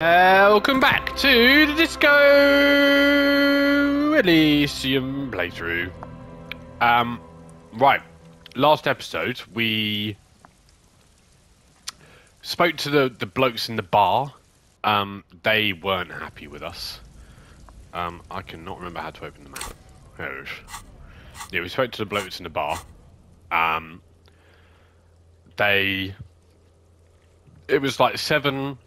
Uh, welcome back to the Disco Elysium playthrough. Um, right, last episode we spoke to the the blokes in the bar. Um, they weren't happy with us. Um, I cannot remember how to open the map. There it is. Yeah, we spoke to the blokes in the bar. Um, they. It was like seven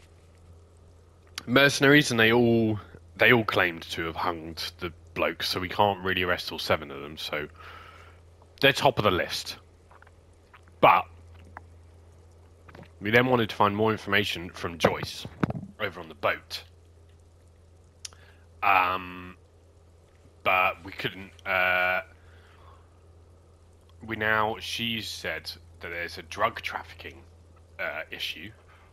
mercenaries, and they all they all claimed to have hunged the blokes, so we can't really arrest all seven of them. So they're top of the list. But we then wanted to find more information from Joyce over on the boat. Um, but we couldn't. Uh, we now she said that there's a drug trafficking uh, issue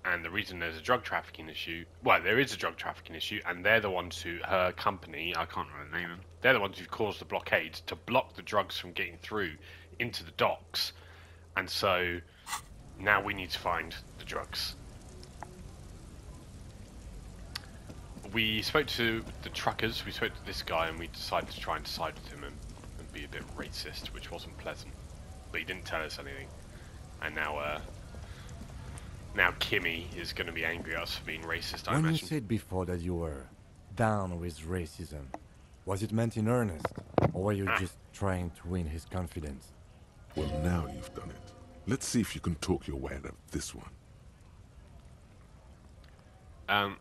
and the reason there's a drug trafficking issue, well, there is a drug trafficking issue, and they're the ones who, her company, I can't remember the name, they're the ones who've caused the blockade to block the drugs from getting through into the docks, and so now we need to find the drugs. We spoke to the truckers, we spoke to this guy, and we decided to try and side with him and, and be a bit racist, which wasn't pleasant. But he didn't tell us anything. And now, uh, now Kimmy is going to be angry at us for being racist, I when imagine. you said before that you were down with racism, was it meant in earnest? Or were you Ah. just trying to win his confidence? Well, now you've done it. Let's see if you can talk your way out of this one. Um,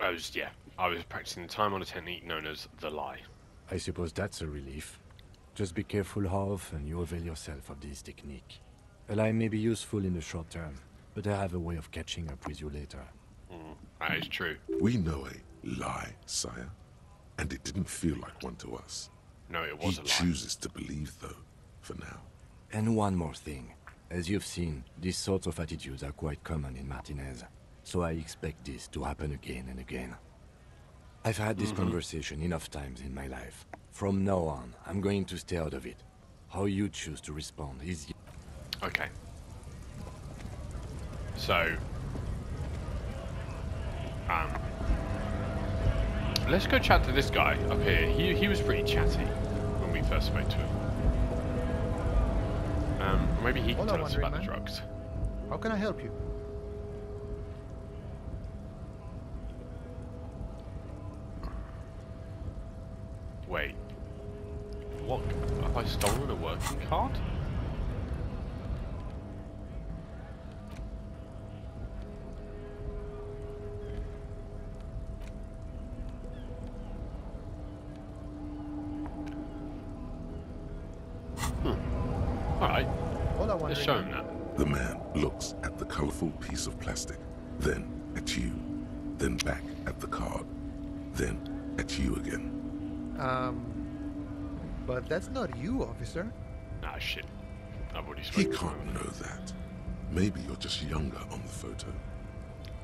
I was, yeah, I was practicing the time on a technique known as the lie. I suppose that's a relief. Just be careful how often you avail yourself of this technique. A lie may be useful in the short term, but I have a way of catching up with you later. Mm, that is true. We know a lie, sire. And it didn't feel like one to us. No, it He was a lie. chooses to believe, though, for now. And one more thing. As you've seen, these sorts of attitudes are quite common in Martinaise. So I expect this to happen again and again. I've had this conversation enough times in my life. From now on, I'm going to stay out of it. How you choose to respond is Okay. So, um, let's go chat to this guy up here. He he was pretty chatty when we first spoke to him. Um, maybe he can Hola, tell us wandering about the drugs. How can I help you? What? Have I stolen a working card? Hmm. Alright, Hola, let's show him that. The man looks at the colorful piece of plastic, then that's not you, officer. Nah, shit. I've already He spoken to can't him. know that. Maybe you're just younger on the photo.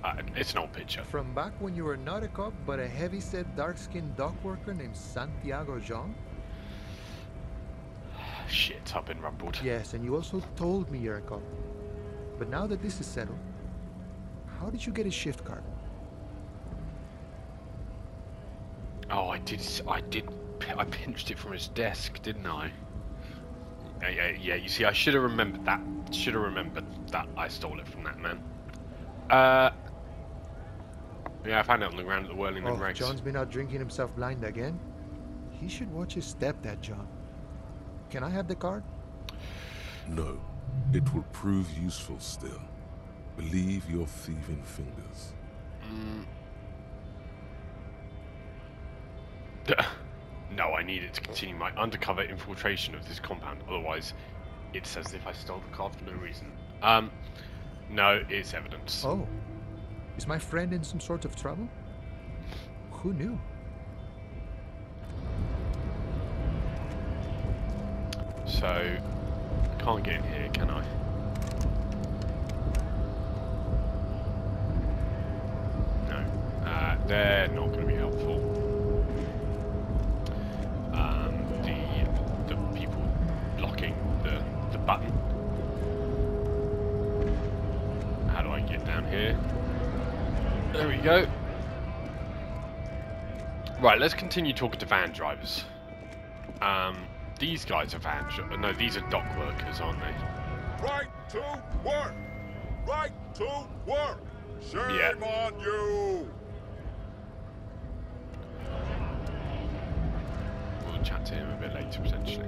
Uh, it's an old picture. From back when you were not a cop, but a heavy-set, dark-skinned dock worker named Santiago Jean? Shit, I've been rumbled. Yes, and you also told me you're a cop. But now that this is settled, how did you get a shift card? Oh, I did. I did. P- I pinched it from his desk, didn't I? Yeah, yeah, yeah. You see, I should have remembered that. Should have remembered that I stole it from that man. Uh. Yeah, I found it on the ground at the Whirling Oh, Race. John's been out drinking himself blind again? He should watch his step, that John. Can I have the card? No, it will prove useful still. Believe your thieving fingers. no, I need it to continue my undercover infiltration of this compound. Otherwise, it's as if I stole the card for no reason. Um, no, it's evidence. Oh. Is my friend in some sort of trouble? Who knew? So, I can't get in here, can I? No. Uh, they're not going to There we go. Right, let's continue talking to van drivers. Um, these guys are van. No, these are dock workers, aren't they? Right to work! Right to work! Shame Yeah. on you! We'll chat to him a bit later, potentially.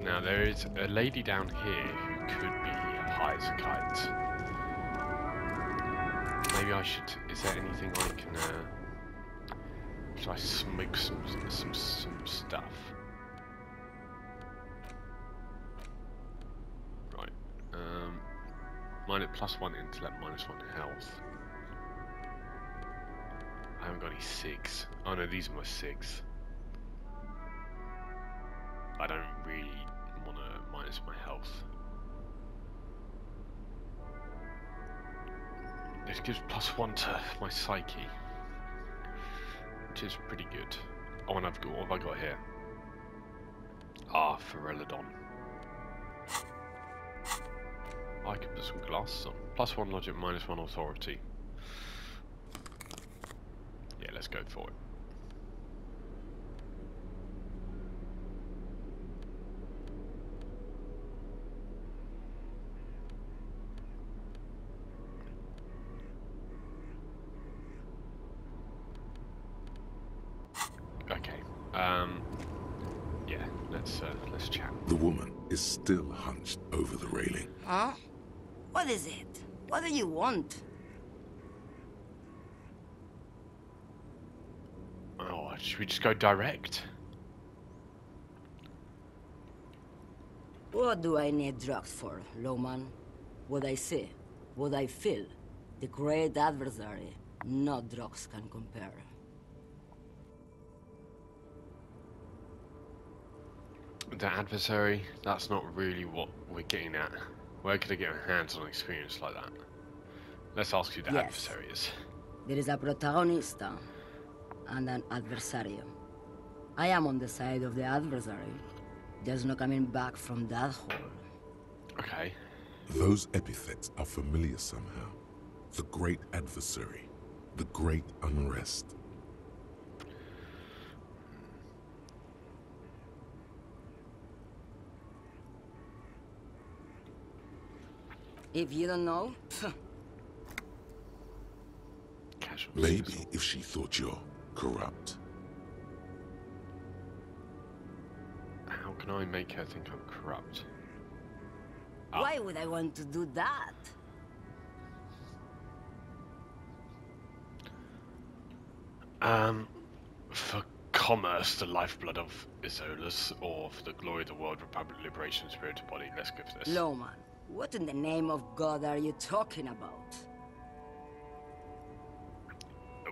Now, there is a lady down here who could be high as a kite. Maybe I should. Is there anything I can? Uh, should I smoke some some some stuff? Right. Um, plus one intellect, minus one health. I haven't got any six. Oh no, these are my six. I don't really want to minus my health. This gives plus one to my psyche, which is pretty good. Oh, and I've got what have I got here? Ah, Ferelodon. I could put some glasses on. Plus one logic, minus one authority. Yeah, let's go for it. Okay. Um. Yeah. Let's uh, let's chat. The woman is still hunched over the railing. Huh? What is it? What do you want? Oh, should we just go direct? What do I need drugs for, Lowman? What I see, what I feel. The great adversary. No drugs can compare. The adversary, that's not really what we're getting at. Where could I get my hands on experience like that? Let's ask who the Yes. adversary is. There is a protagonista and an adversario. I am on the side of the adversary. There's no coming back from that hole. Okay. Those epithets are familiar somehow. The great adversary. The great unrest. If you don't know, Casual. Maybe if she thought you're corrupt. How can I make her think I'm corrupt? Ah. why would I want to do that? Um, for commerce, the lifeblood of Isolus, or for the glory of the world, Republic, liberation, spiritual body. Let's go for this. Lowman, what in the name of God are you talking about?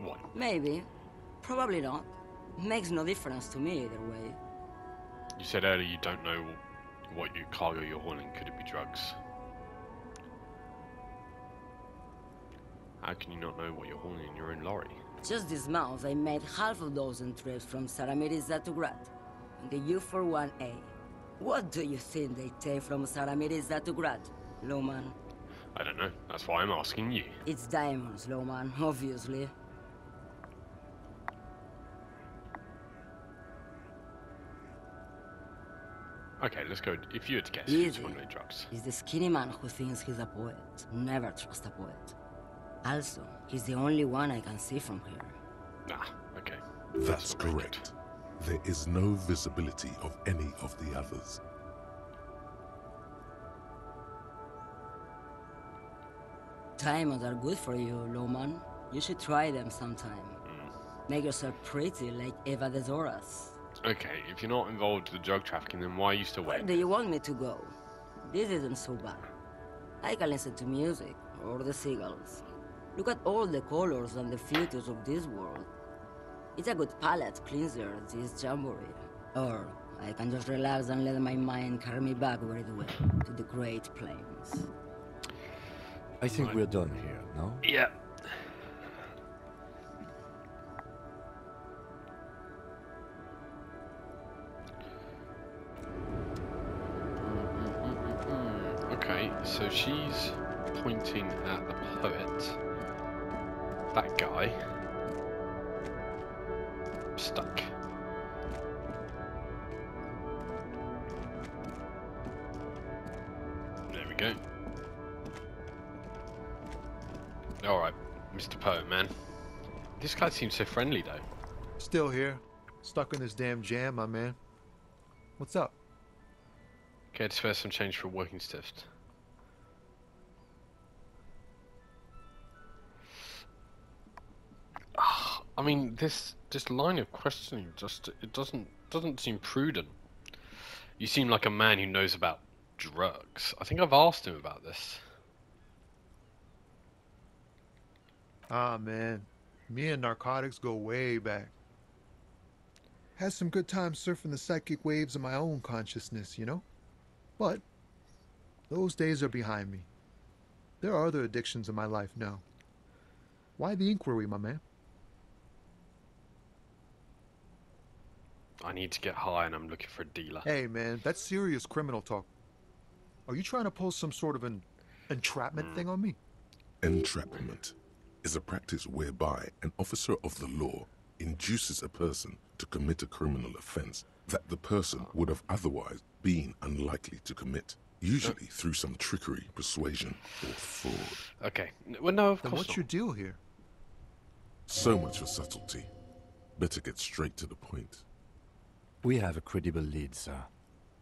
One. Maybe. Probably not. Makes no difference to me either way. You said earlier you don't know what you cargo you're hauling. Could it be drugs? How can you not know what you're hauling in your own lorry? Just this month, I made half a dozen trips from Saramiris to Graad, and the U-41A. What do you think they take from Saramiris to Graad, Lowman? I don't know. That's why I'm asking you. It's diamonds, Lowman, obviously. Okay, let's go. If you had to guess, Easy. which one of the drugs? He's the skinny man who thinks he's a poet. Never trust a poet. Also, he's the only one I can see from here. Nah. Okay. That's not very good. correct. There is no visibility of any of the others. Diamonds are good for you, Loman. You should try them sometime. Mm. Make yourself pretty like Eva de Zoras. Okay, if you're not involved with the drug trafficking, then why are you still Where waiting? do you want me to go? This isn't so bad. I can listen to music, or the seagulls. Look at all the colors and the features of this world. It's a good palate cleanser, this jamboree. Or I can just relax and let my mind carry me back where it will, to the Great Plains. I think we're done here, no? Yeah. So she's pointing at the poet. That guy. Stuck. There we go. Alright, Mr. Poet Man. This guy seems so friendly though. Still here. Stuck in this damn jam, my man. What's up? Okay, to spare some change for working stift. I mean, this this line of questioning just it doesn't doesn't seem prudent. You seem like a man who knows about drugs. I think I've asked him about this. Ah, man. Me and narcotics go way back. Had some good times surfing the psychic waves of my own consciousness, you know? But those days are behind me. There are other addictions in my life now. Why the inquiry, my man? I need to get high, and I'm looking for a dealer. Hey, man, that's serious criminal talk. Are you trying to pull some sort of an entrapment hmm. thing on me? Entrapment is a practice whereby an officer of the law induces a person to commit a criminal offense that the person would have otherwise been unlikely to commit, usually uh. through some trickery, persuasion, or fraud. Okay. N- Well, no, of Then course what's not. your deal here? So much for subtlety. Better get straight to the point. We have a credible lead, sir.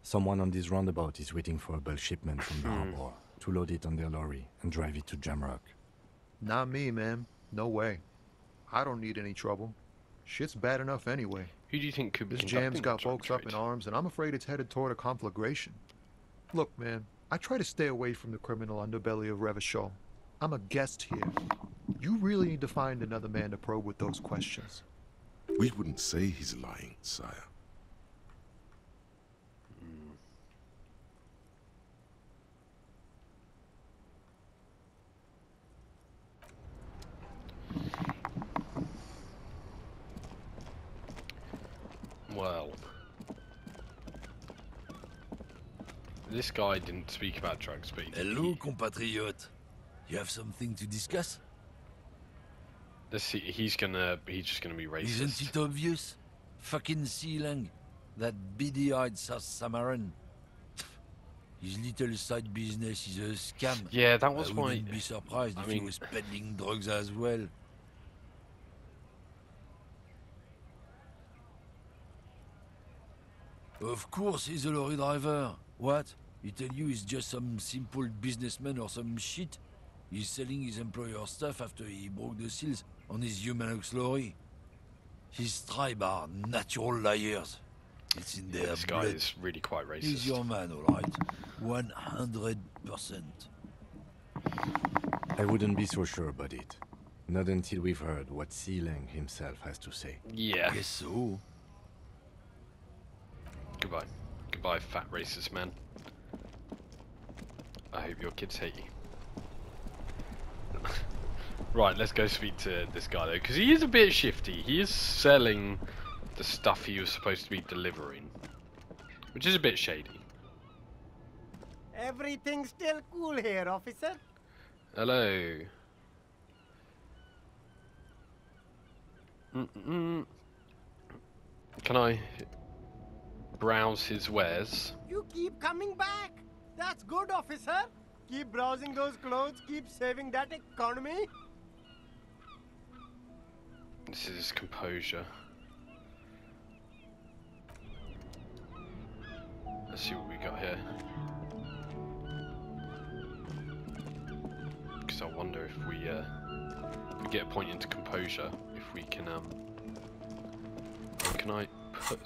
Someone on this roundabout is waiting for a bulk shipment from the hmm. harbor to load it on their lorry and drive it to Jamrock. Not me, man. No way. I don't need any trouble. Shit's bad enough anyway. Who do you think could be This jam's got drug folks up in arms, and I'm afraid it's headed toward a conflagration. Look, man, I try to stay away from the criminal underbelly of Revachol. I'm a guest here. You really need to find another man to probe with those questions. We wouldn't say he's lying, sire. Well, this guy didn't speak about drugs, but he, Hello, he- compatriot. You have something to discuss? let's see, he's gonna, he's just gonna be racist. Isn't it obvious? Fucking Siileng. That beady-eyed South Samaran. His little side business is a scam. Yeah, that was I my. wouldn't be surprised I if mean- he was peddling drugs as well. Of course he's a lorry driver. What? He tell you he's just some simple businessman or some shit? He's selling his employer stuff after he broke the seals on his Humanox lorry. His tribe are natural liars. It's in their This guy is really quite racist. He's your man, all right. One hundred percent. I wouldn't be so sure about it. Not until we've heard what Siileng himself has to say. Yeah. Guess so. Goodbye. Goodbye, fat racist man. I hope your kids hate you. right, let's go speak to this guy though, because he is a bit shifty. He is selling the stuff he was supposed to be delivering, which is a bit shady. Everything's still cool here, officer. Hello. Mm-mm. Can I browse his wares? You keep coming back. That's good, officer. Keep browsing those clothes, keep saving that economy. This is his composure. Let's see what we got here. Because I wonder if we, uh, if we get a point into composure, if we can, um, can I put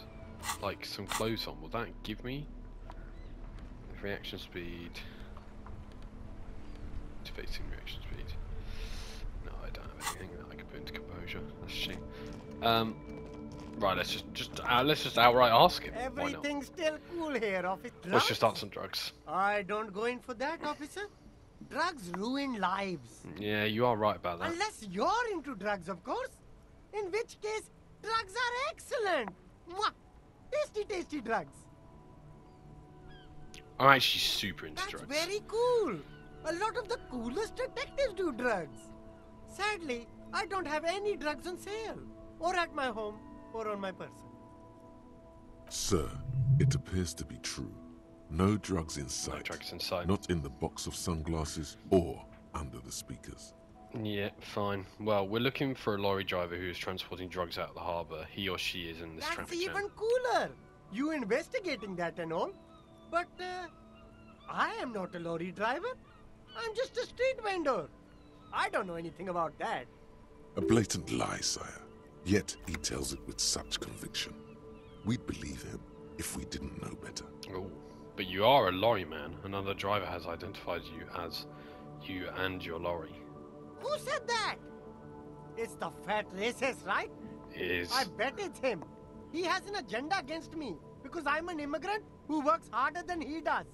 like some clothes on? Will that give me reaction speed? Activating reaction speed. No, I don't have anything that I can put into composure. That's a shame. Um, right, let's just just uh, let's just outright ask him. Everything's still cool here, officer. Let's just start some drugs. I don't go in for that, officer. Drugs ruin lives. Yeah, you are right about that. Unless you're into drugs, of course. In which case, drugs are excellent. Mwah! Tasty, tasty drugs. I'm actually super into That's drugs. very cool. A lot of the coolest detectives do drugs. Sadly, I don't have any drugs on sale, or at my home, or on my person. Sir, it appears to be true. No drugs in sight. No drugs in sight. Not in the box of sunglasses or under the speakers. Yeah, fine. Well, we're looking for a lorry driver who is transporting drugs out of the harbour. He or she is in this That's traffic even jam. cooler. You investigating that and all. But uh, I am not a lorry driver. I'm just a street vendor. I don't know anything about that. A blatant lie, sire. Yet he tells it with such conviction. We'd believe him if we didn't know better. Oh, but you are a lorry man. Another driver has identified you as you and your lorry. Who said that? It's the fat racist, right? Is I bet it's him. He has an agenda against me because I'm an immigrant who works harder than he does.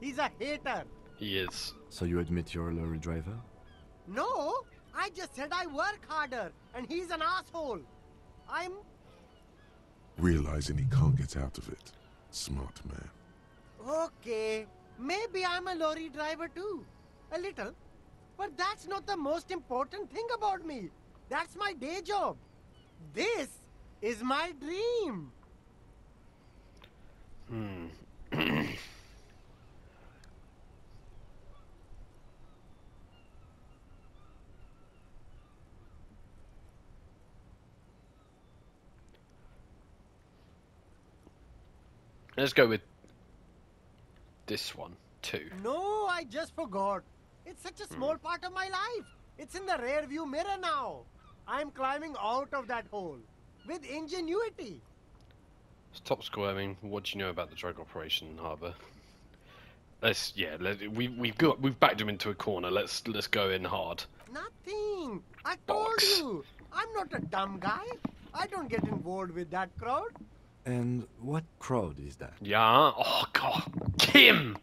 He's a hater. he is. So you admit you're a lorry driver? No, I just said I work harder and he's an asshole. I'm. Realizing he can't get out of it. Smart man. Okay, maybe I'm a lorry driver too. A little. But that's not the most important thing about me. That's my day job. This is my dream. Hmm. Let's go with this one too. No, I just forgot. It's such a hmm. small part of my life. It's in the rear view mirror now. I'm climbing out of that hole with ingenuity. Stop squirming. What do you know about the drug operation in Harbour? Let's yeah. Let, we we've got we've backed him into a corner. Let's let's go in hard. Nothing. I told Bollocks. you. I'm not a dumb guy. I don't get involved with that crowd. And what crowd is that? Yeah. Oh god. Kim.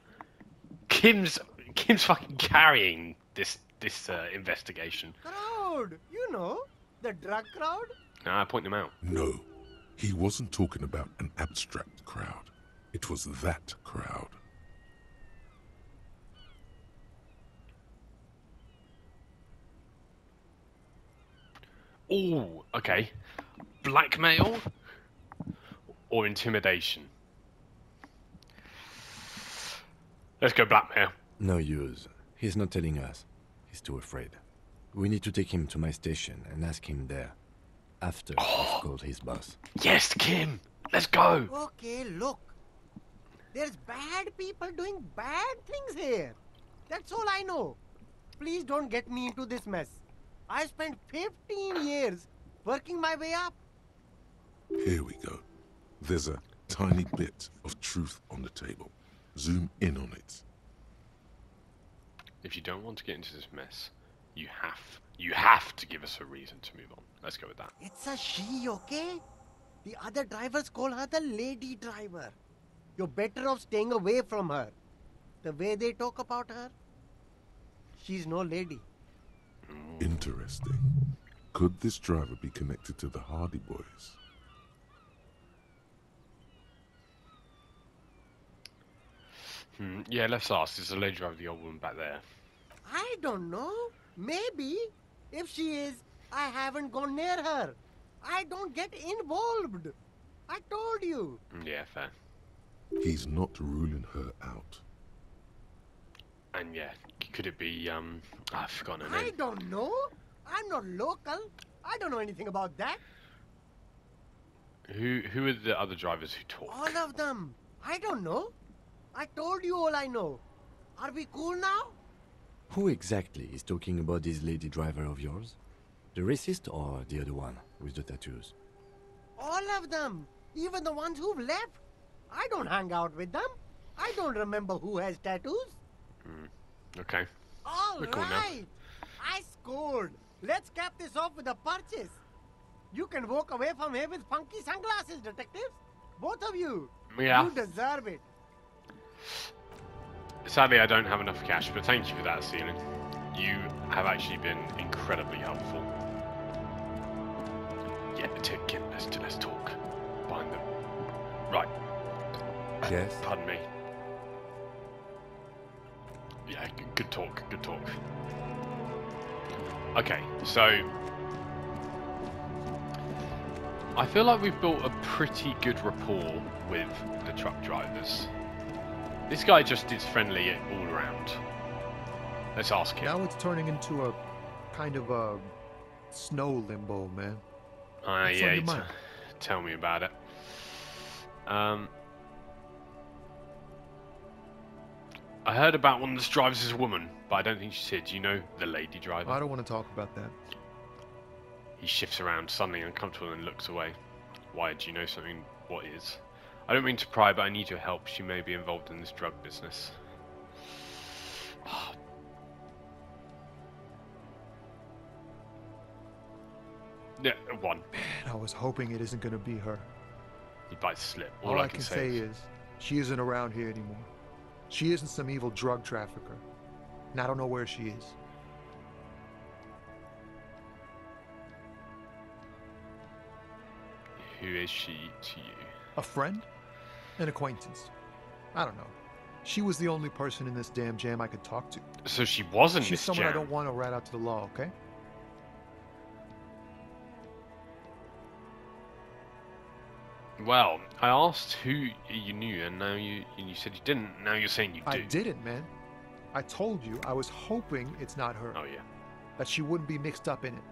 Kim's Kim's fucking carrying this this uh, investigation. Crowd. You know, the drug crowd. Nah, point them out. No, he wasn't talking about an abstract crowd. It was that crowd. Oh, okay. Blackmail or intimidation? Let's go blackmail. No use. He's not telling us. He's too afraid. We need to take him to my station and ask him there. After we've called his boss. Yes, Kim. Let's go. Okay, look. There's bad people doing bad things here. That's all I know. Please don't get me into this mess. I spent 15 years working my way up. Here we go. There's a tiny bit of truth on the table. Zoom in on it. If you don't want to get into this mess, you have you have to give us a reason to move on. Let's go with that. It's a she, okay? The other drivers call her the lady driver. You're better off staying away from her. The way they talk about her, she's no lady. Interesting. Could this driver be connected to the Hardy Boys? Hmm, yeah, let's ask. Is the lady driver the old woman back there? I don't know. Maybe. If she is, I haven't gone near her. I don't get involved. I told you. Mm, Yeah, fair. He's not ruling her out. And yeah, could it be um? I've forgotten her I don't know. I'm not local. I don't know anything about that. Who who are the other drivers who talk? All of them. I don't know. I told you all I know. Are we cool now? Who exactly is talking about this lady driver of yours? The racist or the other one with the tattoos? All of them. Even the ones who've left. I don't hang out with them. I don't remember who has tattoos. Hmm. Okay. All We're cool now. I scored. Let's cap this off with a purchase. You can walk away from here with funky sunglasses, detectives. Both of you. Yeah. You deserve it. Sadly, I don't have enough cash, but thank you for that, Siileng. You have actually been incredibly helpful. Yeah, Tim, Kim, let's let's talk. Behind them. Right. Uh, yes? Pardon me. Yeah, good talk, good talk. Okay, so I feel like we've built a pretty good rapport with the truck drivers. This guy just is friendly all around. Let's ask him. Now it's turning into a kind of a snow limbo, man. Ah, on yeah, tell me about it. Um, I heard about one that drives as a woman, but I don't think she's here. Do you know the lady driver? I don't want to talk about that. He shifts around, suddenly uncomfortable, and looks away. Why? Do you know something? What is? I don't mean to pry, but I need your help. She may be involved in this drug business. yeah, one. Man, I was hoping it isn't going to be her. He bites the lip. All, All, I, can say is, she isn't around here anymore. She isn't some evil drug trafficker. And I don't know where she is. Who is she to you? A friend? An acquaintance? I don't know. She was the only person in this damn jam I could talk to. So she wasn't She's Miss someone Jam. I don't want to rat out to the law, okay? Well, I asked who you knew, and now you and you said you didn't. Now you're saying you do. I didn't, man. I told you I was hoping it's not her. Oh yeah. That she wouldn't be mixed up in it.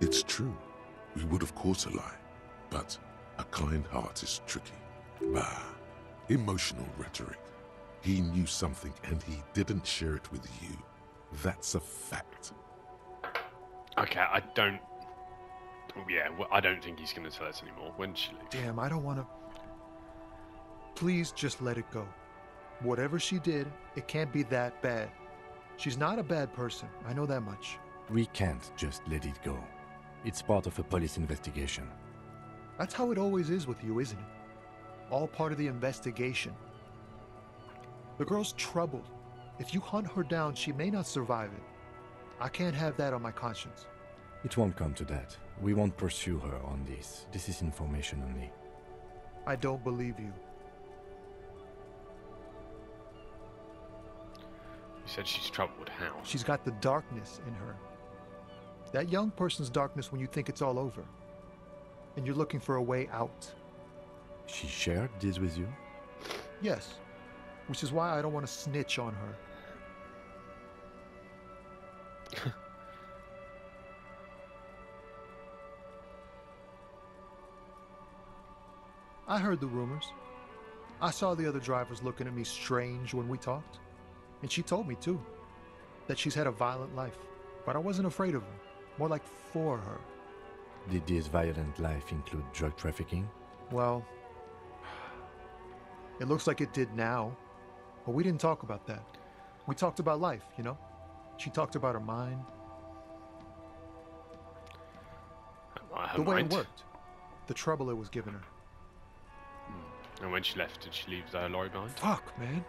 It's true. We would of course a lie. But a kind heart is tricky. Bah. Emotional rhetoric. He knew something and he didn't share it with you. That's a fact. Okay, I don't. oh, Yeah, well, I don't think he's going to tell us anymore. When did she leave? Damn, I don't want to. Please just let it go. Whatever she did, it can't be that bad. She's not a bad person. I know that much. We can't just let it go. It's part of a police investigation. That's how it always is with you, isn't it? All part of the investigation. The girl's troubled. If you hunt her down, she may not survive it. I can't have that on my conscience. It won't come to that. We won't pursue her on this. This is information only. I don't believe you. You said she's troubled. How? She's got the darkness in her. That young person's darkness when you think it's all over. And you're looking for a way out. She shared this with you? Yes. Which is why I don't want to snitch on her. I heard the rumors. I saw the other drivers looking at me strange when we talked. And she told me, too, that she's had a violent life. But I wasn't afraid of her. More like for her. Did this violent life include drug trafficking? Well, it looks like it did now. But we didn't talk about that. We talked about life, you know? She talked about her mind, her the way mind? it worked, the trouble it was giving her. Hmm. And when she left, did she leave the lorry behind? Fuck, man.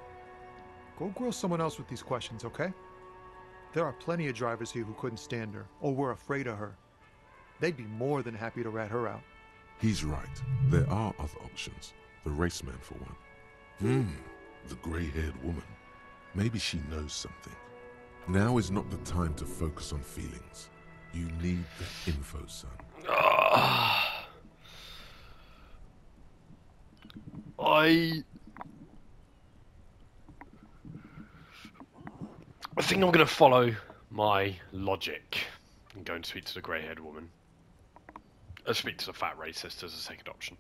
Go grill someone else with these questions, okay? There are plenty of drivers here who couldn't stand her or were afraid of her. They'd be more than happy to rat her out. He's right. There are other options. The raceman, for one. Hmm. The grey haired woman. Maybe she knows something. Now is not the time to focus on feelings. You need the info, son. I. I think I'm going to follow my logic and go and speak to the grey haired woman. I'll speak to the fat racist as a second option.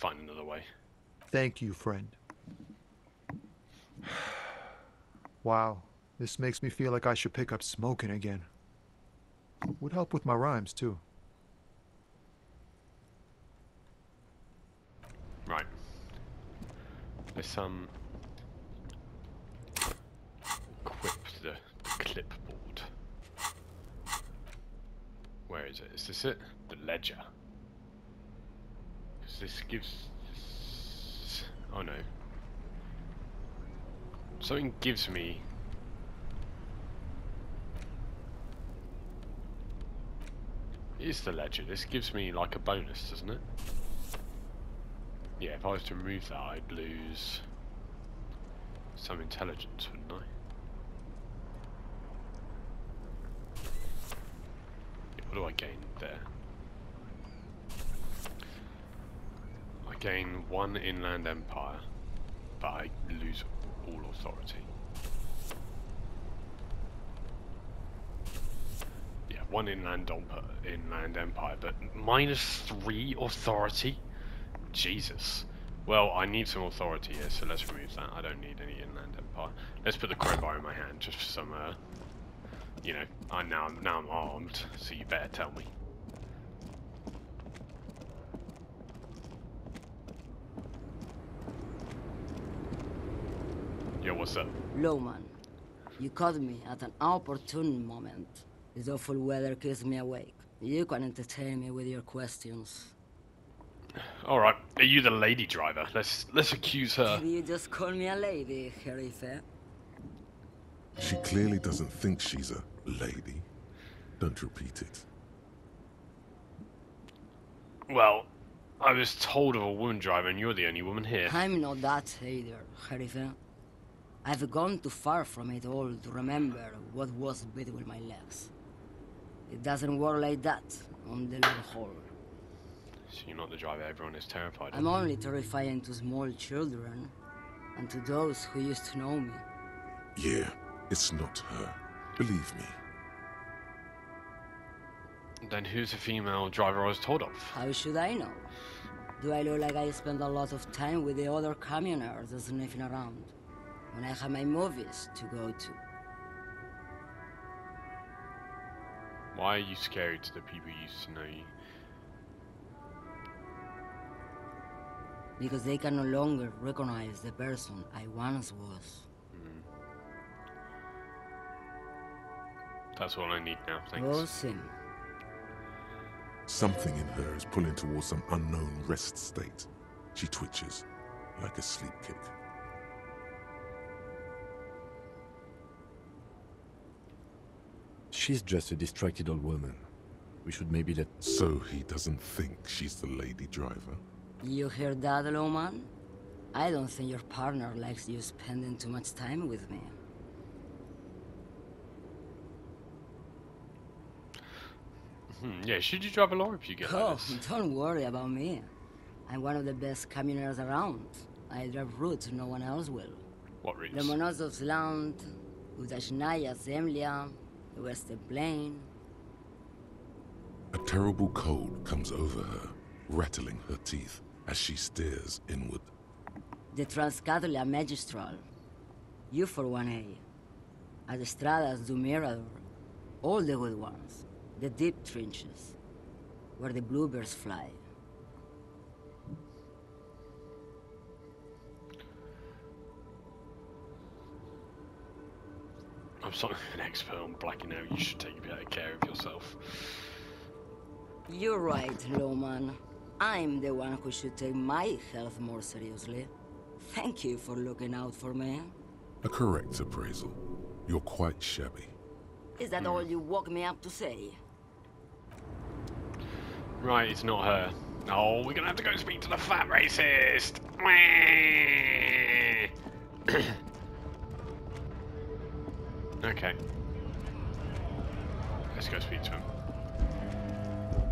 Find another way. Thank you, friend. Wow, this makes me feel like I should pick up smoking again. Would help with my rhymes, too. Right. Let's um equip the clipboard. Where is it? Is this it? The ledger. This gives. Oh no. Something gives me. It is the ledger. This gives me like a bonus, doesn't it? Yeah, if I was to remove that, I'd lose some intelligence, wouldn't I? What do I gain there? I gain one inland empire, but I lose all authority. Yeah, one inland, inland empire, but minus three authority? Jesus. Well, I need some authority here, so let's remove that. I don't need any inland empire. Let's put the crowbar in my hand, just for some, uh, you know, I now I'm now I'm armed, so you better tell me. What's up? Lowman, you caught me at an opportune moment. This awful weather keeps me awake. You can entertain me with your questions. All right, are you the lady driver? Let's let's accuse her. Did you just call me a lady, Herife? She clearly doesn't think she's a lady. Don't repeat it. Well, I was told of a woman driver, and you're the only woman here. I'm not that either, Herife. I've gone too far from it all to remember what was between my legs. It doesn't work like that on the long haul. So you're not the driver everyone is terrified of. I'm only terrifying to small children and to those who used to know me. Yeah, it's not her. Believe me. Then who's the female driver I was told of? How should I know? Do I look like I spend a lot of time with the other communers sniffing around when I have my movies to go to? Why are you scary to the people who used to know you? Because they can no longer recognize the person I once was. Hmm. That's all I need now, thanks. Go Sim. Something in her is pulling towards some unknown rest state. She twitches, like a sleep kick. She's just a distracted old woman. We should maybe let... So he doesn't think she's the lady driver? You hear that, Loman? I don't think your partner likes you spending too much time with me. Hmm, yeah, should you drive a lorry if you get like Oh, this? don't worry about me. I'm one of the best communers around. I drive routes no one else will. What routes? The Monosov's Land, Udashnaya Zemlya, the Western A terrible cold comes over her, rattling her teeth as she stares inward. The Transcatolia Magistral. You for 1A. Adestradas du Mirador. All the good ones. The deep trenches. Where the bluebirds fly. I'm something of an expert on blacking out. You should take a better care of yourself. You're right, Loman. I'm the one who should take my health more seriously. Thank you for looking out for me. A correct appraisal. You're quite shabby. Is that all hmm. you woke me up to say? Right, it's not her. Oh, we're gonna have to go speak to the fat racist. okay. Let's go speak to him.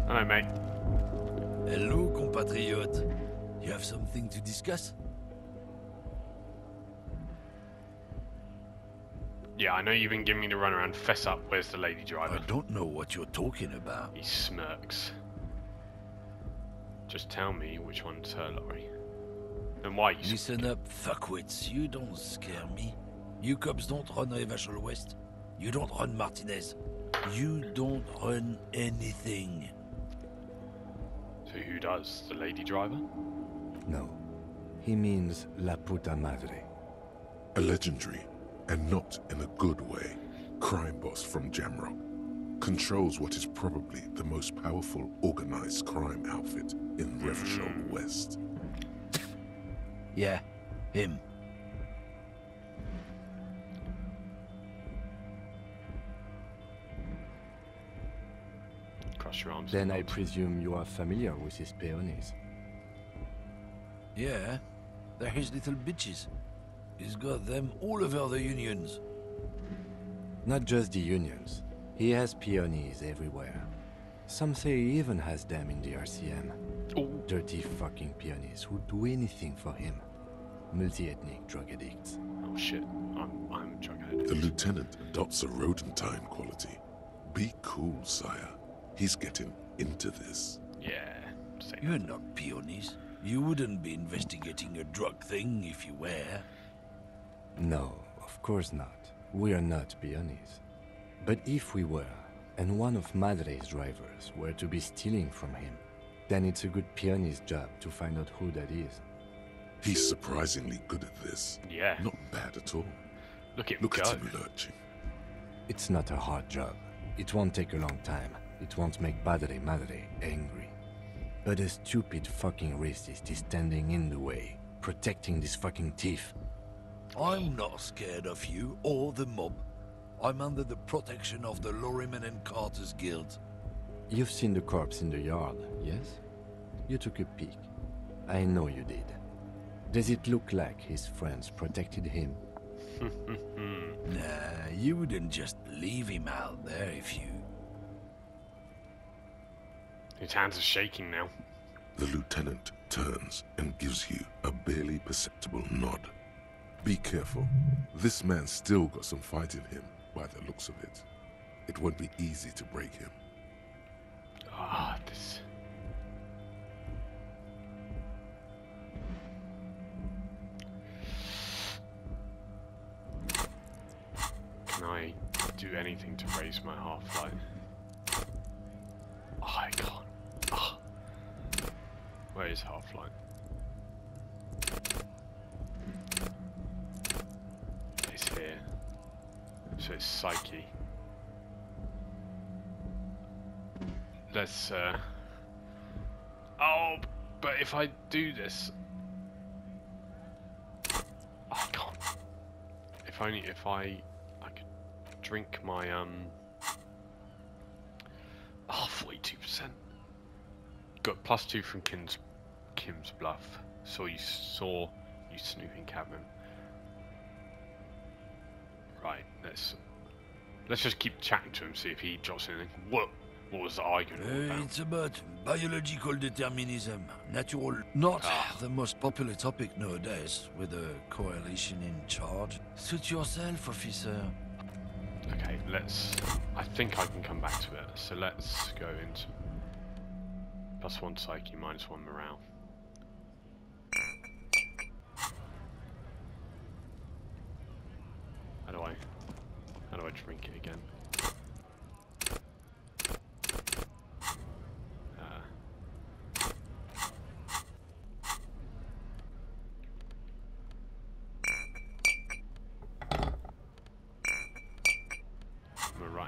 Hello, mate. Hello, compatriot. You have something to discuss? Yeah, I know you've been giving me the runaround. Fess up. Where's the lady driver? I don't know what you're talking about. He smirks. Just tell me which one's her lorry. And why you Listen up, fuckwits. You don't scare me. You cops don't run Revachol West. You don't run Martinaise. You don't run anything. So who does? The lady driver? No. He means La Puta Madre. A legendary, and not in a good way, crime boss from Jamrock. Controls what is probably the most powerful organized crime outfit in Revachol hmm. West. Yeah, him. Cross your arms. Then I presume you are familiar with his peonies. Yeah, they're his little bitches. He's got them all over the unions. Not just the unions. He has peonies everywhere. Some say he even has them in the RCM. Ooh. Dirty fucking peonies who'd do anything for him. Multi-ethnic drug addicts. Oh shit. I'm I'm a drug addict. The lieutenant adopts a rodentine quality. Be cool, sire. He's getting into this. Yeah. Say You're not peonies. You wouldn't be investigating a drug thing if you were. No, of course not. We are not peonies. But if we were, and one of Madre's drivers were to be stealing from him, then it's a good peony's job to find out who that is. He's surprisingly good at this. Yeah. Not bad at all. Look at Look go. at him lurching. It's not a hard job. It won't take a long time. It won't make Padre Madre angry. But a stupid fucking racist is standing in the way, protecting this fucking thief. I'm not scared of you or the mob. I'm under the protection of the Lorryman and Carters Guild. You've seen the corpse in the yard, yes? You took a peek. I know you did. Does it look like his friends protected him? Nah, you wouldn't just leave him out there if you... His hands are shaking now. The lieutenant turns and gives you a barely perceptible nod. Be careful. This man's still got some fight in him, by the looks of it. It won't be easy to break him. Ah, this. Can I do anything to raise my half life? Oh, I can't. Ah. Where is half life? It's here. So it's psyche. Let's, uh... Oh, but if I do this... Oh, can't. If only if I... I could drink my, um... Oh, 42%. Got plus two from Kim's, Kim's Bluff. So you saw you snooping cabman. Right, let's... Let's just keep chatting to him, see if he drops anything. What? What was the argument Uh, it's about biological determinism. Natural. Not Ah. the most popular topic nowadays, with a coalition in charge. Suit yourself, officer. Okay, let's. I think I can come back to it. So let's go into plus one psyche, minus one morale. How do I? How do I drink it again? Ah.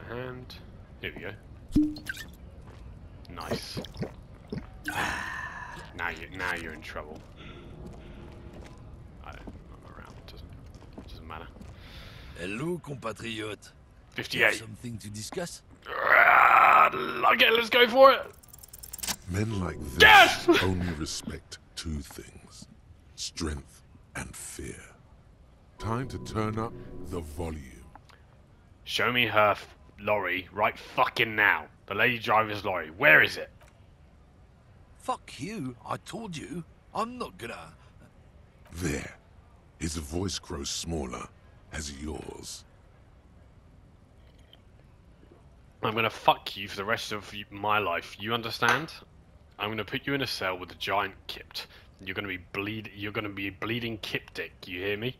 Hand. Here we go. Nice. now you now you're in trouble. I don't, I'm around. Doesn't doesn't matter. Hello, compatriot. You Fifty-eight. something to discuss? Ah, Okay, let's go for it. Men like this Yes! only respect two things strength and fear. Time to turn up the volume. Show me her f- lorry right fucking now. The lady driver's lorry. Where is it? Fuck you. I told you. I'm not gonna. There. His voice grows smaller as yours. I'm gonna fuck you for the rest of my life. You understand? I'm gonna put you in a cell with a giant kipt. You're gonna be bleed. You're gonna be bleeding kiptic. You hear me?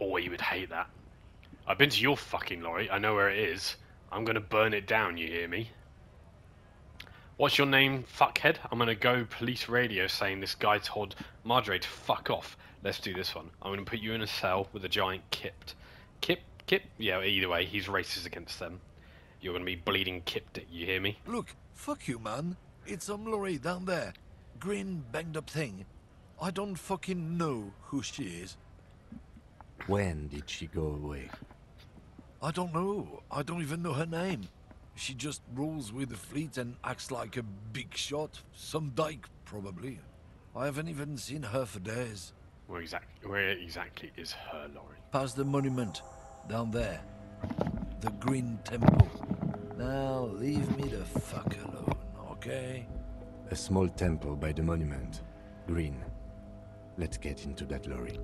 Oh, you would hate that. I've been to your fucking lorry. I know where it is. I'm gonna burn it down. You hear me? What's your name, fuckhead? I'm gonna go police radio saying this guy told Madre to fuck off. Let's do this one. I'm gonna put you in a cell with a giant kipt. Kip, kip. Yeah. Either way, he's racist against them. You're gonna be bleeding kiptic. You hear me? Look, fuck you, man. It's some lorry down there. Green, banged up thing. I don't fucking know who she is. When did she go away? I don't know. I don't even know her name. She just rolls with the fleet and acts like a big shot. Some dyke, probably. I haven't even seen her for days. Where exactly? Where exactly is her lorry? Past the monument. Down there. The Green Temple. Now, leave me the fuck alone, okay? A small temple by the monument. Green. Let's get into that lorry.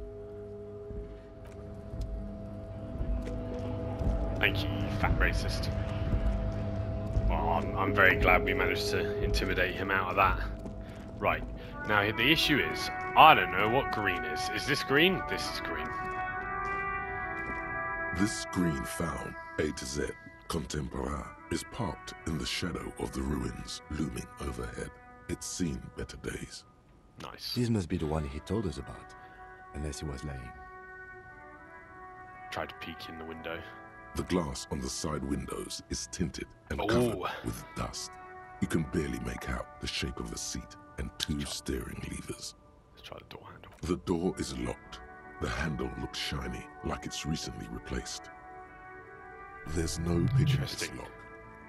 Thank you, you fat racist. Well, I'm, I'm very glad we managed to intimidate him out of that. Right, now the issue is, I don't know what green is. Is this green? This is green. This green found, A to Z, contemporaire, is parked in the shadow of the ruins looming overhead. It's seen better days. Nice. This must be the one he told us about. Unless he was lying. Tried to peek in the window. The glass on the side windows is tinted and Oh. covered with dust. You can barely make out the shape of a seat and two steering levers. Let's try the door handle. The door is locked. The handle looks shiny, like it's recently replaced. There's no picking this Interesting. lock.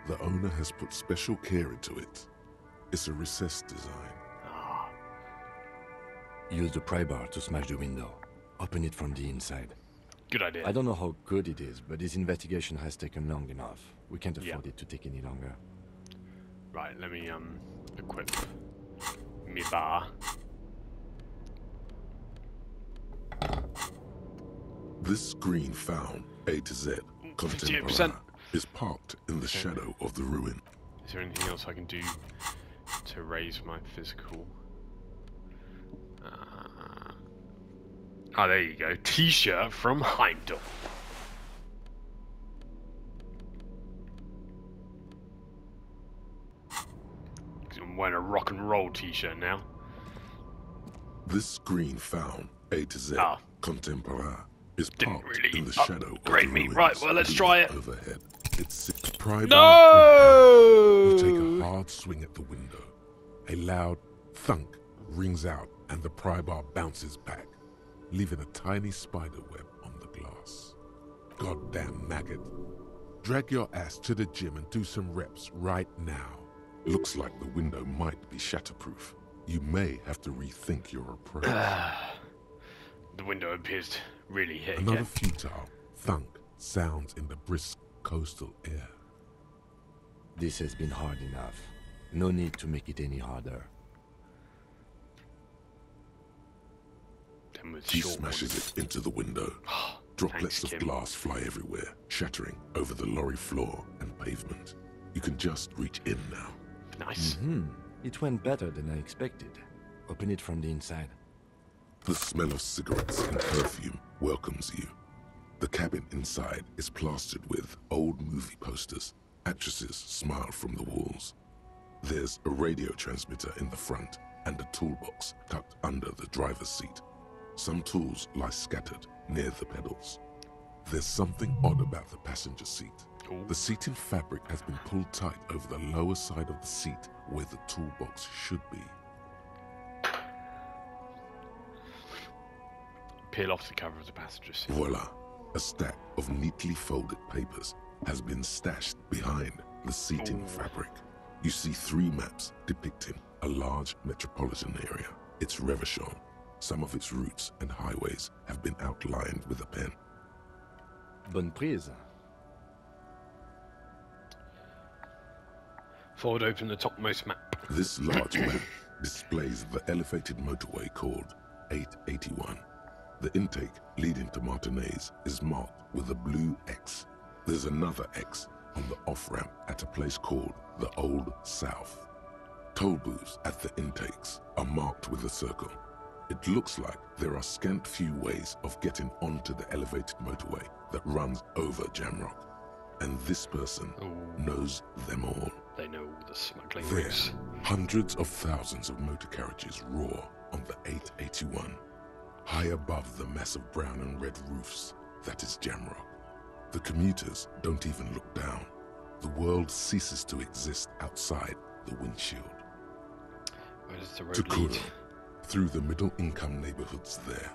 The owner has put special care into it. It's a recessed design. Ah, Use the pry bar to smash the window. Open it from the inside. good idea. I don't know how good it is, but this investigation has taken long enough. We can't Yeah. afford it to take any longer. Right, let me um equip me bar. This green found, A to Z, 58%. contemporary, is parked in the shadow of the ruin. Is there anything else I can do to raise my physical? Uh, oh, there you go. T-shirt from Hjelmdall. Wearing a rock and roll T-shirt now. This screen found, A to Z, Ah. contemporary, is parked really in the upgrade shadow of the me. Right, well, let's try it. Overhead, it's six in hand. You take a hard swing at the window. A loud thunk rings out, and the pry bar bounces back, leaving a tiny spider web on the glass. Goddamn maggot. Drag your ass to the gym and do some reps right now. Looks like the window might be shatterproof. You may have to rethink your approach. The window appears to really hit Another again. futile thunk sounds in the brisk coastal air. This has been hard enough. No need to make it any harder. Then He smashes ones. it into the window. Droplets Thanks, of Kim. glass fly everywhere, shattering over the lorry floor and pavement. You can just reach in now. Nice. Hmm. It went better than I expected. Open it from the inside. The smell of cigarettes and perfume welcomes you. The cabin inside is plastered with old movie posters. Actresses smile from the walls. There's a radio transmitter in the front and a toolbox tucked under the driver's seat. Some tools lie scattered near the pedals. There's something odd about the passenger seat. Ooh. The seating fabric has been pulled tight over the lower side of the seat where the toolbox should be. Peel off the cover of the passenger seat. Voila! A stack of neatly folded papers has been stashed behind the seating Ooh. fabric. You see three maps depicting a large metropolitan area. It's Revachol. Some of its routes and highways have been outlined with a pen. Bonne prise. Forward open the topmost map. This large map displays the elevated motorway called 881. The intake leading to Martinaise is marked with a blue X. There's another X on the off-ramp at a place called the Old South. Toll booths at the intakes are marked with a circle. It looks like there are scant few ways of getting onto the elevated motorway that runs over Jamrock. And this person knows them all. They know the smuggling There, routes. hundreds of thousands of motor carriages roar on the 881, high above the massive brown and red roofs that is Jamrock. The commuters don't even look down. The world ceases to exist outside the windshield. Where does the road To lead? Through the middle income neighborhoods there,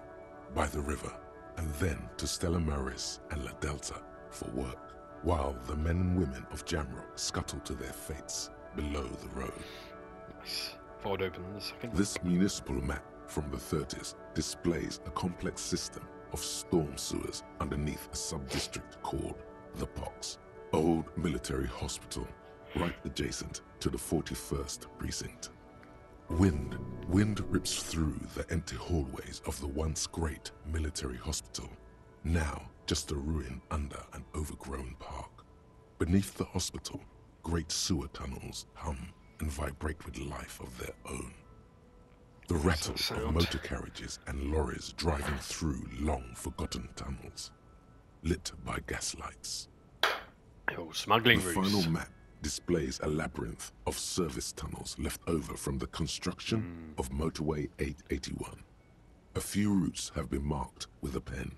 by the river, and then to Stella Maris and La Delta for work, while the men and women of Jamrock scuttle to their fates below the road. Nice. Thought I'd open in a second. This municipal map from the 30s displays a complex system of storm sewers underneath a sub-district called the Pox, old military hospital, right adjacent to the 41st precinct. Wind, wind rips through the empty hallways of the once great military hospital, now just a ruin under an overgrown park. Beneath the hospital, great sewer tunnels hum and vibrate with life of their own. The rattle of motor carriages and lorries driving through long forgotten tunnels, lit by gaslights. Oh, smuggling The routes. final map displays a labyrinth of service tunnels left over from the construction hmm. of Motorway 881. A few routes have been marked with a pen,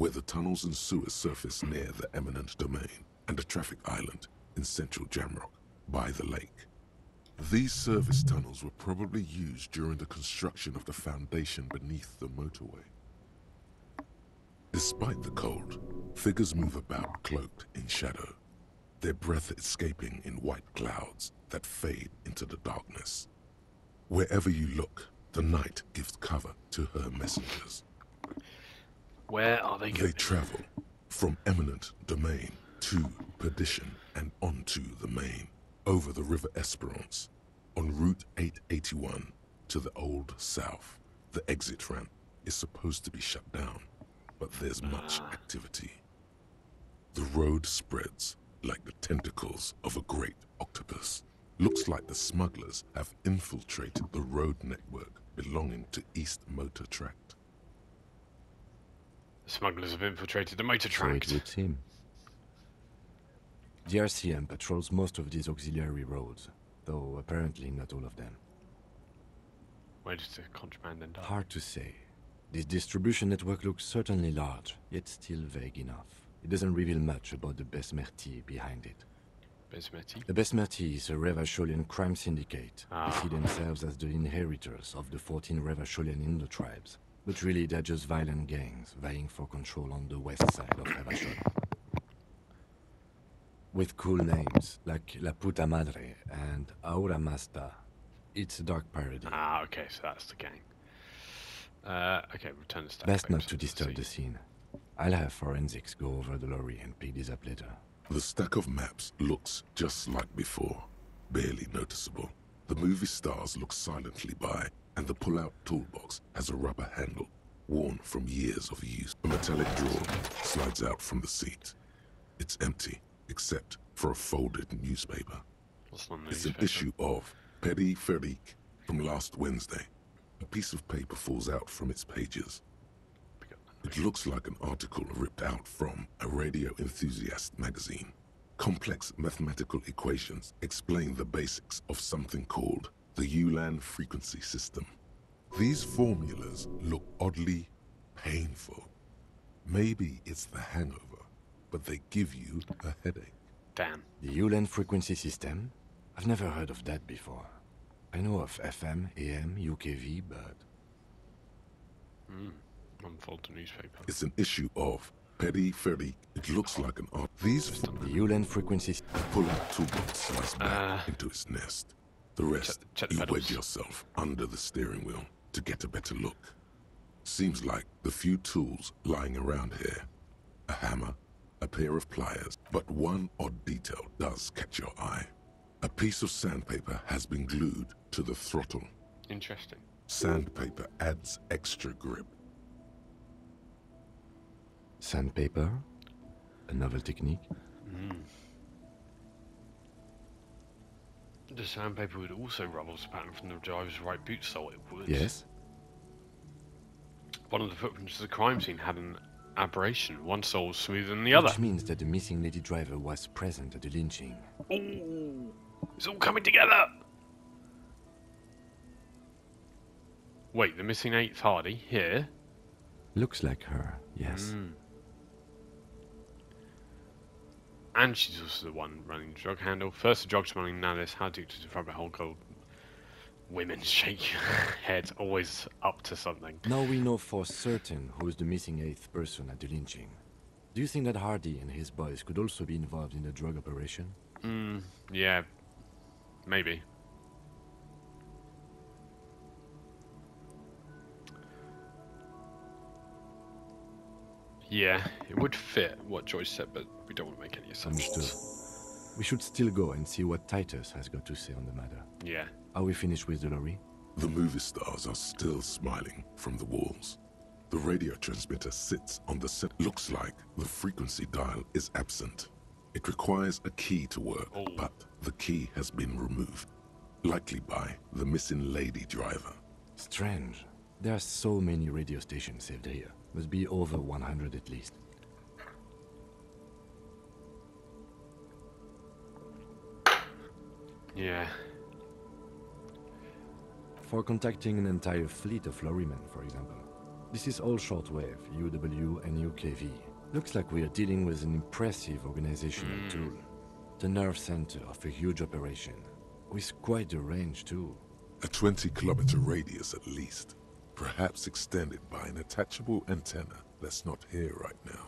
where the tunnels and sewers surface near the eminent domain and a traffic island in central Jamrock by the lake. These service tunnels were probably used during the construction of the foundation beneath the motorway. Despite the cold, figures move about cloaked in shadow, their breath escaping in white clouds that fade into the darkness. Wherever you look, the night gives cover to her messengers. Where are they going? They travel from eminent domain to perdition and onto the main, over the River Esperance, on Route 881 to the Old South. The exit ramp is supposed to be shut down, but there's much ah. activity. The road spreads like the tentacles of a great octopus. Looks like the smugglers have infiltrated the road network belonging to East Motor Tract. Smugglers have infiltrated the motor So it tract. would seem. The RCM patrols most of these auxiliary roads, though apparently not all of them. Where does the contraband end up? Hard to say. This distribution network looks certainly large, yet still vague enough. It doesn't reveal much about the Besmerti behind it. Besmeti? The Besmerti is a Revacholian crime syndicate. They Ah. see themselves as the inheritors of the 14 Revacholian Indo tribes. But really, they're just violent gangs vying for control on the west side of Revachol. With cool names like La Puta Madre and Aura Masta. It's a dark parody. Ah, okay, so that's the gang. Uh, okay, return the stack. Best not to disturb the scene. I'll have forensics go over the lorry and pick these up later. The stack of maps looks just like before, barely noticeable. The movie stars look silently by, and the pull-out toolbox has a rubber handle, worn from years of use. A metallic drawer slides out from the seat. It's empty, except for a folded newspaper. It's an issue of Petty Ferrique from last Wednesday. A piece of paper falls out from its pages. It looks like an article ripped out from a radio enthusiast magazine. Complex mathematical equations explain the basics of something called the ULAN frequency system. These formulas look oddly painful. Maybe it's the hangover, but they give you a headache. Damn. The Ulan frequency system? I've never heard of that before. I know of FM, AM, UKV, but Hmm. Unfold the newspaper. It's an issue of Petty Ferrique. It looks like an art. These the Ulan frequency pull-out toolbox slides back Uh, into its nest. The rest, check the you pedals. wedge yourself under the steering wheel to get a better look. Seems like the few tools lying around here. A hammer, a pair of pliers, but one odd detail does catch your eye. A piece of sandpaper has been glued to the throttle. Interesting. Sandpaper adds extra grip. sandpaper, a novel technique. Hmm. The sandpaper would also rub off the pattern from the driver's right boot sole. It would. Yes? One of the footprints of the crime scene had an aberration. One sole was smoother than the other. Which means that the missing lady driver was present at the lynching. Ooh, it's all coming together. Wait, the missing eighth Hardy here. Looks like her, yes. Mm. And she's also the one running the drug handle. First the drug smuggling, now this how to to rabbit hole gold. Women shake your heads, always up to something. Now we know for certain who's the missing eighth person at the lynching. Do you think that Hardy and his boys could also be involved in the drug operation? Mm, yeah, maybe. Yeah, it would fit what Joyce said, but we don't want to make any assumptions. Understood. We should still go and see what Titus has got to say on the matter. Yeah. Are we finished with the lorry? The movie stars are still smiling from the walls. The radio transmitter sits on the set. Looks like the frequency dial is absent. It requires a key to work, Oh. but the key has been removed. Likely by the missing lady driver. Strange. There are so many radio stations saved here. Must be over 100 at least. Yeah. For contacting an entire fleet of lorrymen, for example. This is all shortwave, UW and UKV. Looks like we are dealing with an impressive organizational hmm. tool. The nerve center of a huge operation. With quite a range, too. A 20 kilometer radius at least. Perhaps extended by an attachable antenna that's not here right now.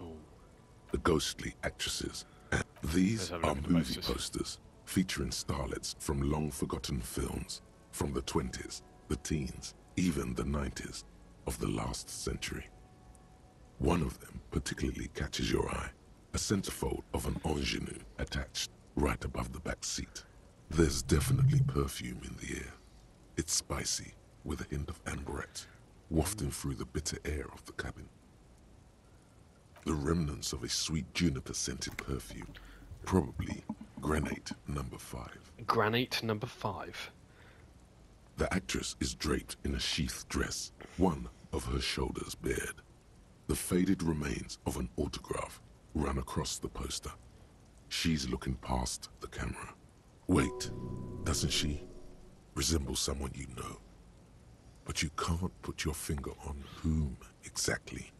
Oh. The ghostly actresses. And these Let's have a are look at the movie posters. posters featuring starlets from long forgotten films from the 20s, the teens, even the 90s of the last century. One of them particularly catches your eye a centerfold of an ingenue attached right above the back seat. There's definitely perfume in the air. It's spicy, with a hint of ambrette, wafting through the bitter air of the cabin. The remnants of a sweet juniper-scented perfume, probably granate number five. Granite number five. The actress is draped in a sheath dress, one of her shoulders bared. The faded remains of an autograph run across the poster. She's looking past the camera. Wait, doesn't she resemble someone you know? But you can't put your finger on whom exactly.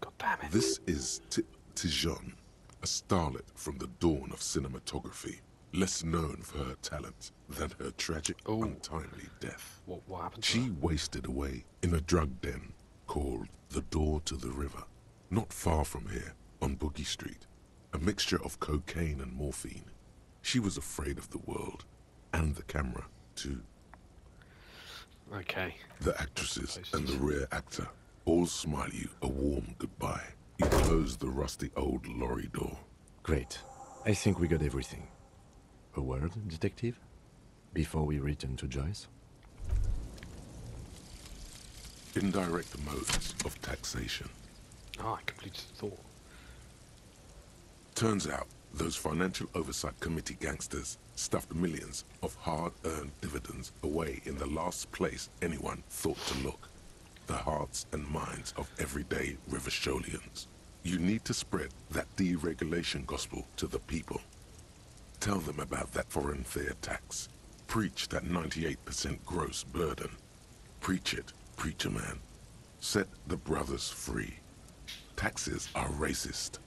God damn it. This is T- Tijon, a starlet from the dawn of cinematography, less known for her talent than her tragic, Ooh. untimely death. What, what happened to She her? wasted away in a drug den called the Door to the River, not far from here on Boogie Street. A mixture of cocaine and morphine. She was afraid of the world and the camera, too. Okay. The actresses and the rear actor all smile you a warm goodbye. You close the rusty old lorry door. Great. I think we got everything. A word, detective? Before we return to Joyce? Indirect modes of taxation. Oh, I completed the thought. Turns out those financial oversight committee gangsters stuffed millions of hard-earned dividends away in the last place anyone thought to look. The hearts and minds of everyday Revacholians. You need to spread that deregulation gospel to the people. Tell them about that foreign fair tax. Preach that 98% gross burden. Preach it, preacher man. Set the brothers free. Taxes are racist.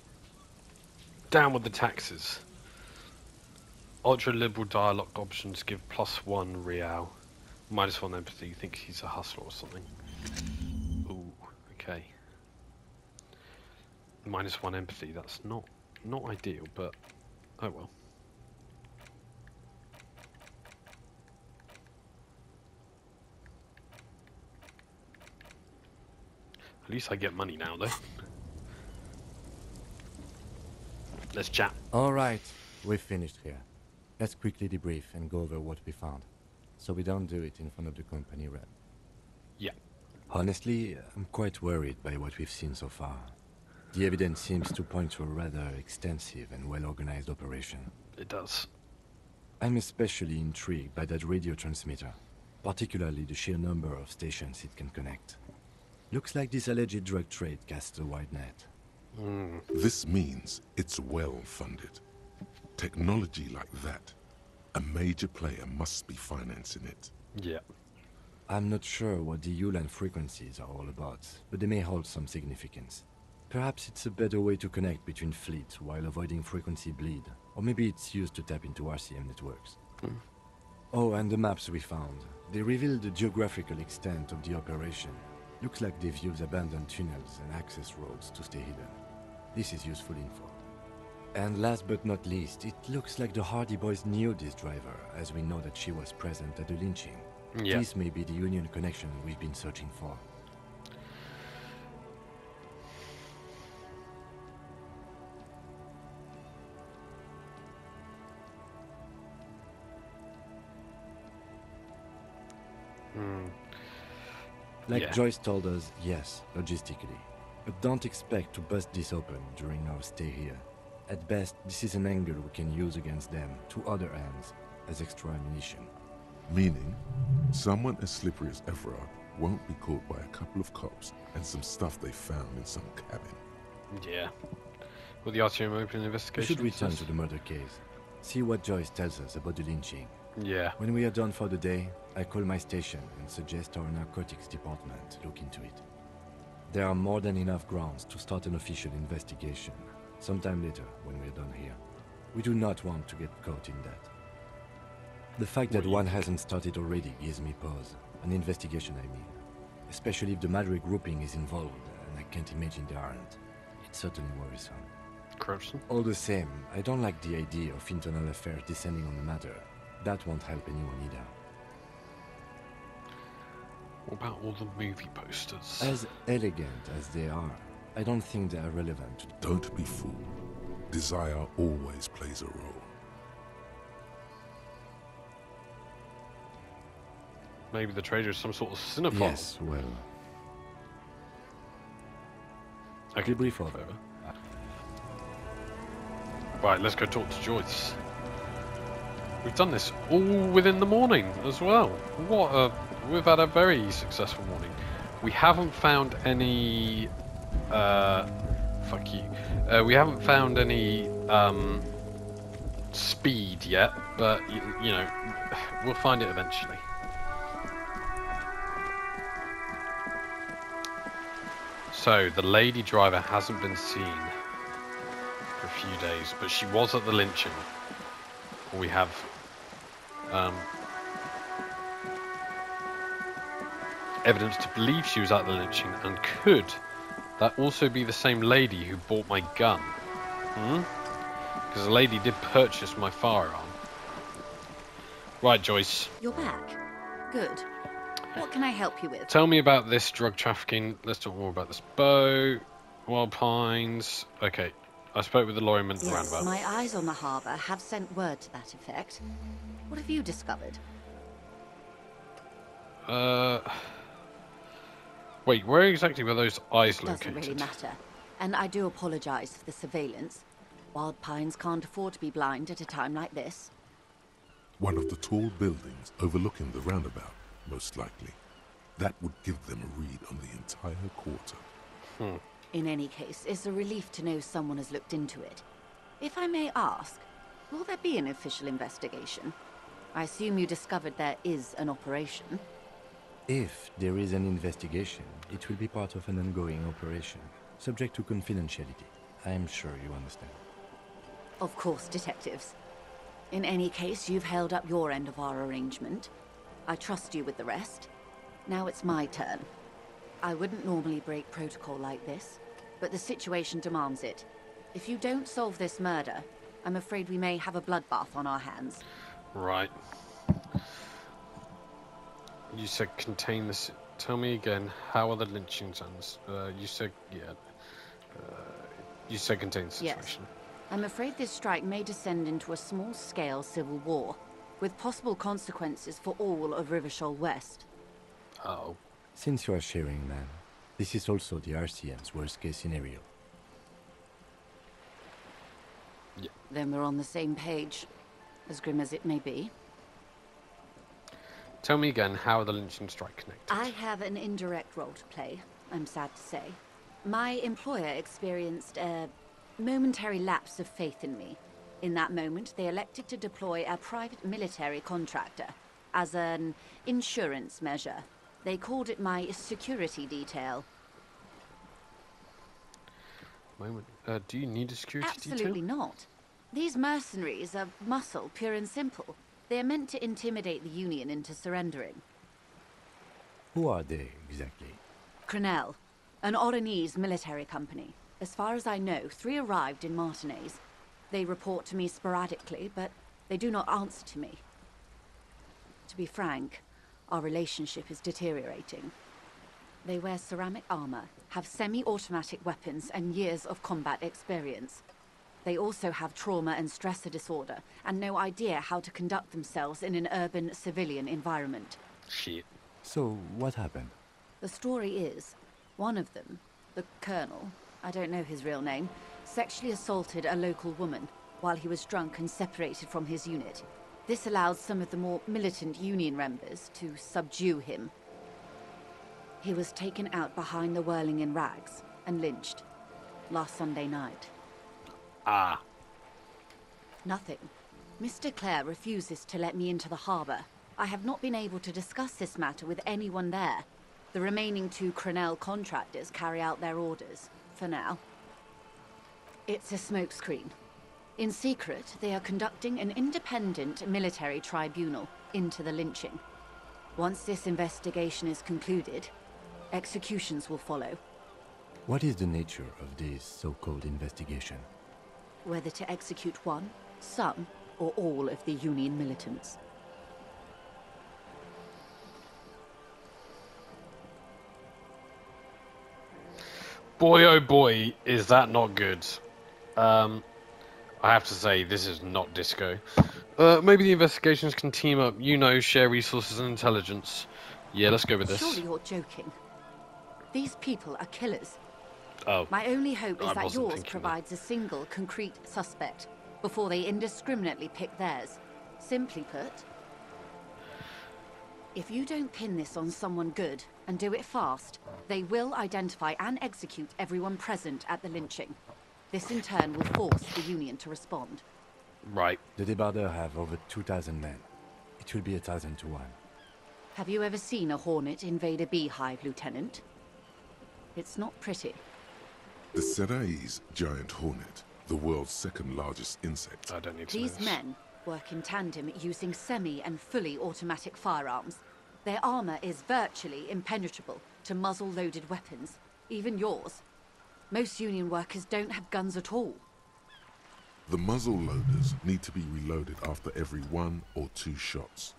Down with the taxes. Ultra liberal dialogue options give plus one real. Minus one empathy. You think he's a hustler or something. Ooh, okay. Minus one empathy. That's not not ideal, but oh well. At least I get money now, though. Let's chat. Alright, we've finished here. Let's quickly debrief and go over what we found. So we don't do it in front of the company rep. Yeah. Honestly, I'm quite worried by what we've seen so far. The evidence seems to point to a rather extensive and well-organized operation. It does. I'm especially intrigued by that radio transmitter, particularly the sheer number of stations it can connect. Looks like this alleged drug trade casts a wide net. Mm. This means it's well funded. Technology like that, a major player must be financing it. Yeah. I'm not sure what the Ulan frequencies are all about, but they may hold some significance. Perhaps it's a better way to connect between fleets while avoiding frequency bleed, or maybe it's used to tap into RCM networks. Hmm. Oh, and the maps we found. They reveal the geographical extent of the operation. Looks like they've used abandoned tunnels and access roads to stay hidden. This is useful info. And last but not least, it looks like the Hardy Boys knew this driver, as we know that she was present at the lynching. Yeah. This may be the Union connection we've been searching for. Hmm. Like yeah. Joyce told us, yes, logistically. But don't expect to bust this open during our stay here. At best, this is an angle we can use against them to other ends as extra ammunition. Meaning, someone as slippery as Evrart won't be caught by a couple of cops and some stuff they found in some cabin. Yeah. Will the RCM open an We investigation? should return Says- to the murder case. See what Joyce tells us about the lynching. Yeah. When we are done for the day, I call my station and suggest our narcotics department look into it. There are more than enough grounds to start an official investigation, sometime later when we're done here. We do not want to get caught in that. The fact that one hasn't started already gives me pause. An investigation, I mean. Especially if the Madre grouping is involved, and I can't imagine they aren't. It's certainly worrisome. Corruption. All the same, I don't like the idea of internal affairs descending on the matter. That won't help anyone either. What about all the movie posters? As elegant as they are, I don't think they are relevant Don't be fooled. Desire always plays a role. Maybe the trader is some sort of cinephile. Yes, well. Okay. Debrief over. Over. Ah. Right, let's go talk to Joyce. We've done this all within the morning as well. What a... We've had a very successful morning. We haven't found any... Uh... Fuck you. Uh, we haven't found any, um... Speed yet, but, you, you know, we'll find it eventually. So, the lady driver hasn't been seen for a few days, but she was at the lynching. We have um, evidence to believe she was at the lynching, and could that also be the same lady who bought my gun? Hmm? Because the lady did purchase my firearm. Right, Joyce. You're back. Good. What can I help you with? Tell me about this drug trafficking. Let's talk more about this boat. Wild Pines. Okay. I spoke with the the Yes, roundabout. my eyes on the harbour have sent word to that effect. What have you discovered? Uh. Wait, where exactly were those eyes looking? It Doesn't really matter. And I do apologise for the surveillance. Wild Pines can't afford to be blind at a time like this. One of the tall buildings overlooking the roundabout, most likely. That would give them a read on the entire quarter. Hmm. In any case, it's a relief to know someone has looked into it. If I may ask, will there be an official investigation? I assume you discovered there is an operation. If there is an investigation, it will be part of an ongoing operation, subject to confidentiality. I am sure you understand. Of course, detectives. In any case, you've held up your end of our arrangement. I trust you with the rest. Now it's my turn. I wouldn't normally break protocol like this, but the situation demands it. If you don't solve this murder, I'm afraid we may have a bloodbath on our hands. Right. You said contain this. Tell me again. How are the lynchings done? Uh, you said yeah. Uh, you said contain the Yes. situation. I'm afraid this strike may descend into a small-scale civil war, with possible consequences for all of Revachol West. Oh. Since you are sharing, man, this is also the RCM's worst case scenario. Then we're on the same page, as grim as it may be. Tell me again. How the lynching strike connected? I have an indirect role to play, I'm sad to say. My employer experienced a momentary lapse of faith in me. In that moment, they elected to deploy a private military contractor as an insurance measure. They called it my security detail. Moment. Uh, do you need a security Absolutely detail? Absolutely not. These mercenaries are muscle, pure and simple. They are meant to intimidate the Union into surrendering. Who are they, exactly? Krenel, an Oranese military company. As far as I know, three arrived in Martinaise. They report to me sporadically, but they do not answer to me. To be frank, our relationship is deteriorating. They wear ceramic armor, have semi-automatic weapons, and years of combat experience. They also have trauma and stressor disorder, and no idea how to conduct themselves in an urban civilian environment. Shit. So, what happened? The story is, one of them, the colonel, I don't know his real name, sexually assaulted a local woman while he was drunk and separated from his unit. This allowed some of the more militant Union members to subdue him. He was taken out behind the whirling in rags and lynched last Sunday night. Ah, Nothing. Mr. Claire refuses to let me into the harbour. I have not been able to discuss this matter with anyone there. The remaining two Krenel contractors carry out their orders, for now. It's a smokescreen. In secret, they are conducting an independent military tribunal into the lynching. Once this investigation is concluded, executions will follow. What is the nature of this so-called investigation? Whether to execute one, some, or all of the Union militants. boy oh boy, is that not good. Um, I have to say, this is not disco. Uh, maybe the investigations can team up, you know, share resources and intelligence. Yeah, let's go with this. Surely you're joking. These people are killers. Oh, My only hope is I that yours thinking that. provides a single, concrete suspect before they indiscriminately pick theirs. Simply put, if you don't pin this on someone good and do it fast, they will identify and execute everyone present at the lynching. This in turn will force the Union to respond. right. The Debardeurs have over 2,000 men. It will be a thousand to one. Have you ever seen a hornet invade a beehive, Lieutenant? It's not pretty. The Seraï's giant hornet, the world's second largest insect, I don't need to These this. men work in tandem using semi and fully automatic firearms. Their armor is virtually impenetrable to muzzle loaded weapons, even yours. Most Union workers don't have guns at all. The muzzle loaders need to be reloaded after every one or two shots.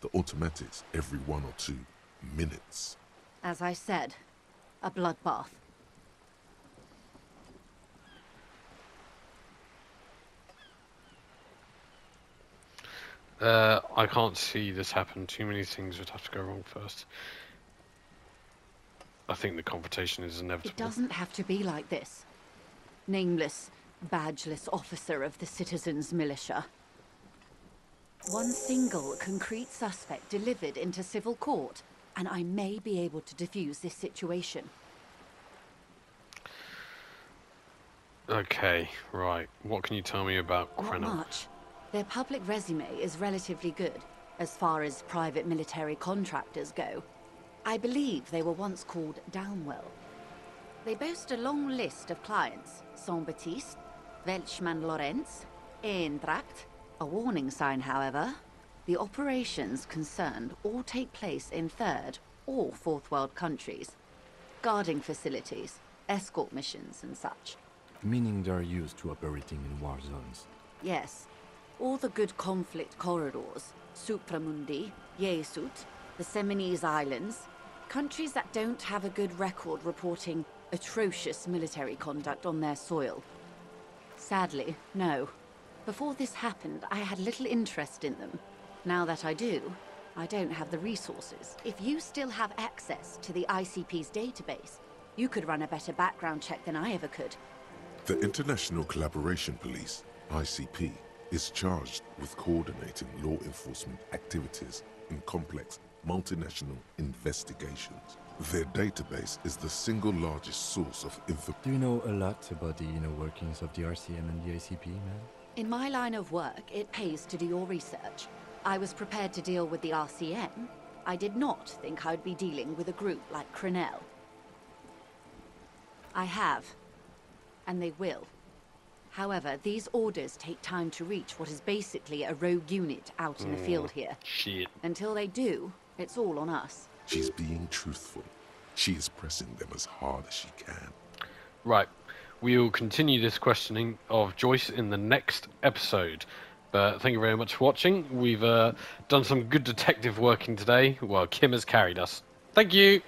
The automatics every one or two minutes. As I said, a bloodbath. Uh, I can't see this happen. Too many things would have to go wrong first. I think the confrontation is inevitable. It doesn't have to be like this. Nameless, badgeless officer of the citizens' militia. One single concrete suspect delivered into civil court, and I may be able to defuse this situation. Okay, right. What can you tell me about Not much. Their public resume is relatively good, as far as private military contractors go. I believe they were once called Downwell. They boast a long list of clients. Saint-Baptiste, Welchman Lorenz, Eintracht. A warning sign, however. The operations concerned all take place in third or fourth world countries. Guarding facilities, escort missions and such. Meaning they're used to operating in war zones. Yes. All the good conflict corridors, Supramundi, Yesut, the Seminese Islands, countries that don't have a good record reporting atrocious military conduct on their soil. Sadly, no. Before this happened, I had little interest in them. Now that I do, I don't have the resources. If you still have access to the ICP's database, you could run a better background check than I ever could. The International Collaboration Police, ICP, is charged with coordinating law enforcement activities in complex multinational investigations. Their database is the single largest source of information. Do you know a lot about the inner workings of the RCM and the ICP, man? In my line of work, it pays to do your research. I was prepared to deal with the RCM. I did not think I'd be dealing with a group like Krenel. I have. And they will. However, these orders take time to reach what is basically a rogue unit out in the field here. Shit. Until they do, it's all on us. She's being truthful. She is pressing them as hard as she can. Right. We will continue this questioning of Joyce in the next episode. But thank you very much for watching. We've uh, done some good detective working today. Well, Kim has carried us. Thank you.